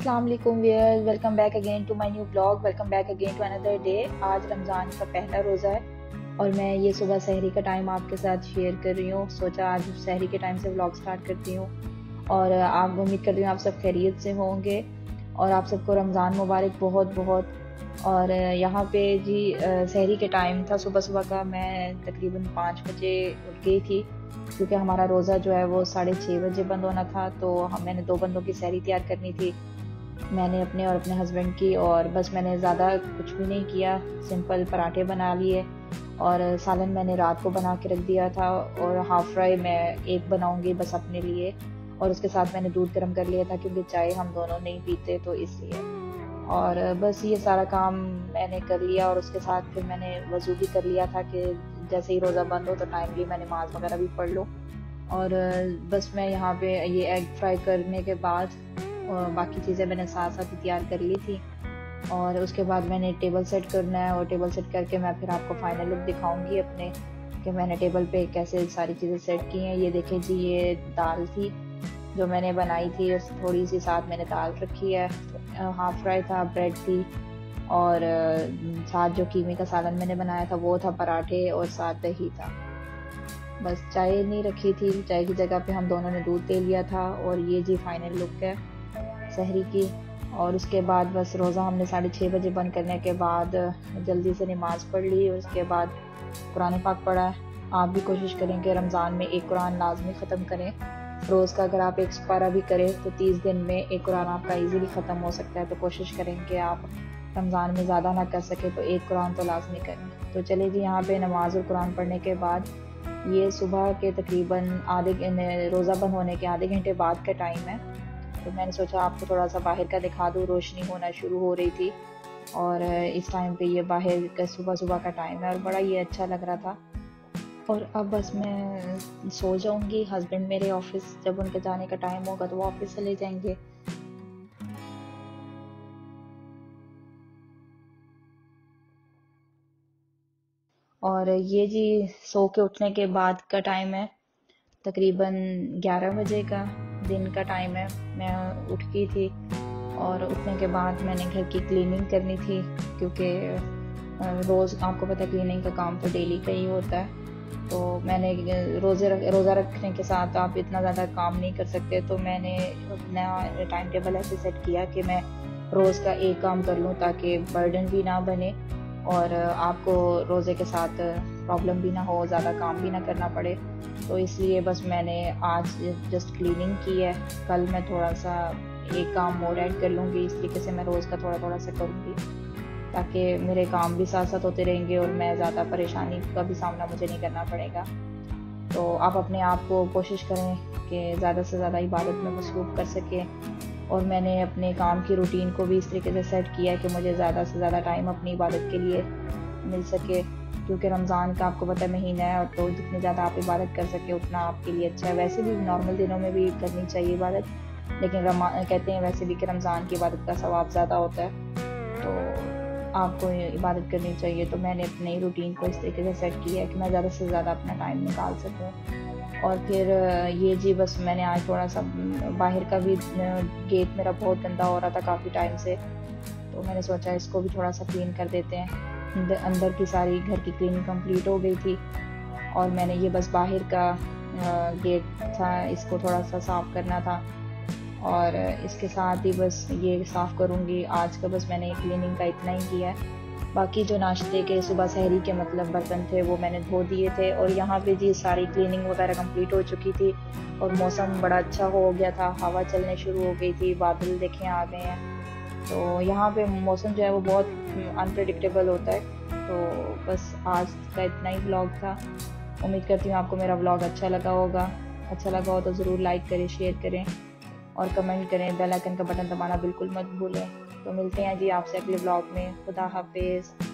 वालेकुम we're welcome back again to my new blog welcome back again to another day आज रमज़ान का पहला रोज़ा है और मैं ये सुबह सहरी का टाइम आपके साथ शेयर कर रही हूँ। सोचा आज सहरी के टाइम से ब्लॉग स्टार्ट करती हूँ और आप, उम्मीद करती हूँ आप सब खैरियत से होंगे और आप सबको रमज़ान मुबारक बहुत बहुत। और यहाँ पे जी सहरी के टाइम था सुबह सुबह का। मैं तकरीबन पाँच बजे उठ गई थी क्योंकि हमारा रोज़ा जो है वो साढ़े छः बजे बंद होना था तो हम, मैंने दो बंदों की सहरी तैयार करनी थी। मैंने अपने और अपने हस्बैंड की और बस मैंने ज़्यादा कुछ भी नहीं किया सिंपल पराठे बना लिए और सालन मैंने रात को बना के रख दिया था और हाफ़ फ्राई मैं एक बनाऊँगी बस अपने लिए और उसके साथ मैंने दूध गर्म कर लिया था क्योंकि चाय हम दोनों नहीं पीते तो इसलिए। और बस ये सारा काम मैंने कर लिया और उसके साथ फिर मैंने वज़ू भी कर लिया था कि जैसे ही रोज़ा बंद हो तो टाइमली मैं नमाज़ वगैरह भी पढ़ लूँ। और बस मैं यहाँ पे ये एग फ्राई करने के बाद बाकी चीज़ें मैंने साथ साथ ही तैयार कर ली थी। और उसके बाद मैंने टेबल सेट करना है और टेबल सेट करके मैं फिर आपको फाइनल लुक दिखाऊँगी अपने, कि मैंने टेबल पे कैसे सारी चीज़ें सेट की हैं। ये देखें जी, ये दाल थी जो मैंने बनाई थी थोड़ी सी साथ मैंने दाल रखी है। हाफ़ फ्राई था ब्रेड थी और साथ जो कीमे का सालन मैंने बनाया था, वो था पराठे और साथ दही था। बस चाय नहीं रखी थी, चाय की जगह पे हम दोनों ने दूध ले लिया था और ये जी फाइनल लुक है। सहरी की और उसके बाद बस रोज़ा हमने साढ़े छः बजे बंद करने के बाद जल्दी से नमाज़ पढ़ ली और उसके बाद कुरान पाक पढ़ा है। आप भी कोशिश करें कि रमज़ान में एक कुरान लाजमी ख़त्म करें। रोज़ का अगर आप एक सपारा भी करें तो तीस दिन में एक कुरान आपका इजीली ख़त्म हो सकता है। तो कोशिश करें कि आप रमज़ान में ज़्यादा ना कर सके तो एक कुरान तो लाजमी करें। तो चले जी, यहाँ पे नमाज़ और कुरान पढ़ने के बाद ये सुबह के तकरीबन आधे रोज़ा बंद होने के आधे घंटे बाद का टाइम है। तो मैंने सोचा आपको थोड़ा सा बाहर का दिखा दूँ, रोशनी होना शुरू हो रही थी। और इस टाइम पे ये बाहर का सुबह सुबह का टाइम है और बड़ा ये अच्छा लग रहा था। और अब बस मैं सो जाऊँगी। हस्बैंड मेरे ऑफ़िस जब उनके जाने का टाइम होगा तो वो ऑफ़िस चले जाएँगे। और ये जी सो के उठने के बाद का टाइम है, तकरीबन 11 बजे का। दिन का टाइम है। मैं उठ गई थी और उठने के बाद मैंने घर की क्लीनिंग करनी थी क्योंकि रोज़ आपको पता है क्लीनिंग का काम तो डेली का ही होता है। तो मैंने रोज़े रख, रोज़ा रखने के साथ आप इतना ज़्यादा काम नहीं कर सकते। तो मैंने अपना टाइम टेबल ऐसे सेट किया कि मैं रोज़ का एक काम कर लूँ ताकि बर्डन भी ना बने। और आपको रोज़े के साथ प्रॉब्लम भी ना हो, ज़्यादा काम भी ना करना पड़े। तो इसलिए बस मैंने आज जस्ट क्लीनिंग की है। कल मैं थोड़ा सा एक काम और ऐड कर लूँगी, इस तरीके से मैं रोज़ का थोड़ा थोड़ा सा करूँगी। ताकि मेरे काम भी साथ साथ होते रहेंगे और मैं ज़्यादा परेशानी का भी सामना मुझे नहीं करना पड़ेगा। तो आप अपने आप को कोशिश करें कि ज़्यादा से ज़्यादा इबादत में मसरूफ़ कर सकें। और मैंने अपने काम की रूटीन को भी इस तरीके से सेट किया कि मुझे ज़्यादा से ज़्यादा टाइम अपनी इबादत के लिए मिल सके। क्योंकि रमज़ान का आपको पता महीना है और तो जितनी ज़्यादा आप इबादत कर सके, उतना आपके लिए अच्छा है। वैसे भी नॉर्मल दिनों में भी करनी चाहिए इबादत, लेकिन रमा, कहते हैं वैसे भी कि रमज़ान की इबादत का सवाब ज़्यादा होता है। तो आपको इबादत करनी चाहिए। तो मैंने अपनी रूटीन को इस तरीके से सेट किया है कि मैं ज़्यादा से ज़्यादा अपना टाइम निकाल सकूँ। और फिर ये जी बस मैंने आज थोड़ा सा बाहर का भी गेट मेरा बहुत गंदा हो रहा था काफ़ी टाइम से। तो मैंने सोचा इसको भी थोड़ा सा क्लीन कर देते हैं। अंदर की सारी घर की क्लीनिंग कंप्लीट हो गई थी और मैंने ये बस बाहर का गेट था, इसको थोड़ा सा साफ़ करना था। और इसके साथ ही बस ये साफ़ करूँगी। आज का बस मैंने क्लीनिंग का इतना ही किया है। बाकी जो नाश्ते के सुबह सहरी के मतलब बर्तन थे, वो मैंने धो दिए थे और यहाँ पे जी सारी क्लीनिंग वगैरह कंप्लीट हो चुकी थी और मौसम बड़ा अच्छा हो गया था। हवा चलने शुरू हो गई थी, बादल देखें आ गए हैं। तो यहाँ पे मौसम जो है वो बहुत अनप्रडिक्टेबल होता है। तो बस आज का इतना ही ब्लॉग था। उम्मीद करती हूँ आपको मेरा ब्लॉग अच्छा लगा होगा। अच्छा लगा हो तो ज़रूर लाइक करें शेयर करें और कमेंट करें। बेल आइकन का बटन दबाना बिल्कुल मत भूलें। तो मिलते हैं जी आपसे अगले ब्लॉग में। खुदा हाफिज़।